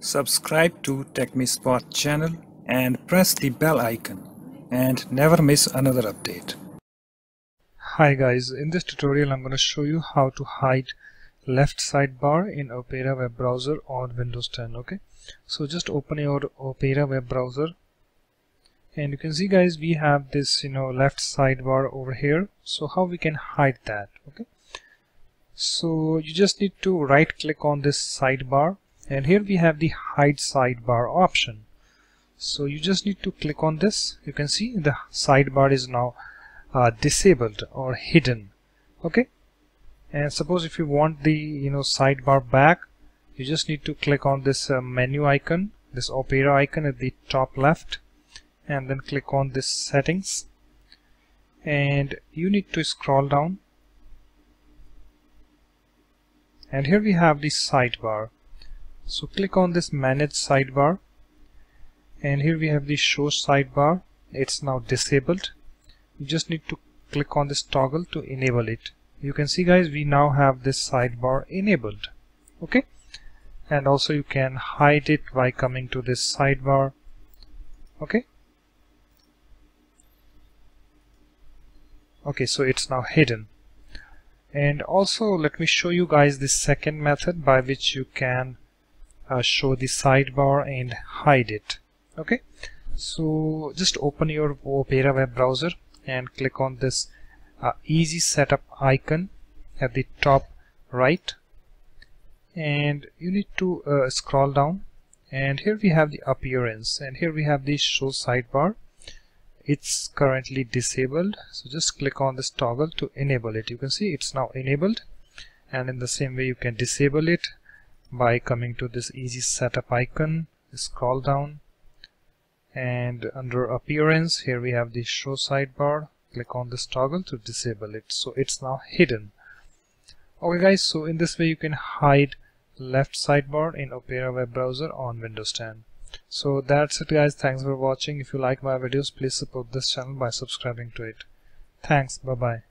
Subscribe to TechMeSpot channel and press the bell icon. And never miss another update. Hi guys, in this tutorial I'm going to show you how to hide left sidebar in Opera web browser on Windows 10 okay? So just open your Opera web browser. And you can see guys we have this you know left sidebar over here. So how we can hide that okay? So you just need to right click on this sidebar and here we have the hide sidebar option. So you just need to click on this. You can see the sidebar is now uh, disabled or hidden. Okay? And suppose if you want the you know sidebar back you just need to click on this uh, menu icon this opera icon at the top left and then click on this settings. And you need to scroll down. And here we have the sidebar so click on this manage sidebar. And here we have the show sidebar. It's now disabled. You just need to click on this toggle to enable it. You can see guys we now have this sidebar enabled. Okay? And also you can hide it by coming to this sidebar. Okay? Okay so it's now hidden. And also let me show you guys the second method by which you can uh, show the sidebar and hide it. Okay? So just open your Opera web browser and click on this uh, easy setup icon at the top right. And you need to uh, scroll down. And here we have the appearance. And here we have the show sidebar. It's currently disabled. So just click on this toggle to enable it. You can see it's now enabled. And in the same way you can disable it by coming to this easy setup icon scroll down and under appearance here we have the show sidebar. Click on this toggle to disable it so it's now hidden. Okay guys so in this way you can hide left sidebar in Opera web browser on Windows 10 so that's it guys. Thanks for watching. If you like my videos please support this channel by subscribing to it. Thanks. Bye bye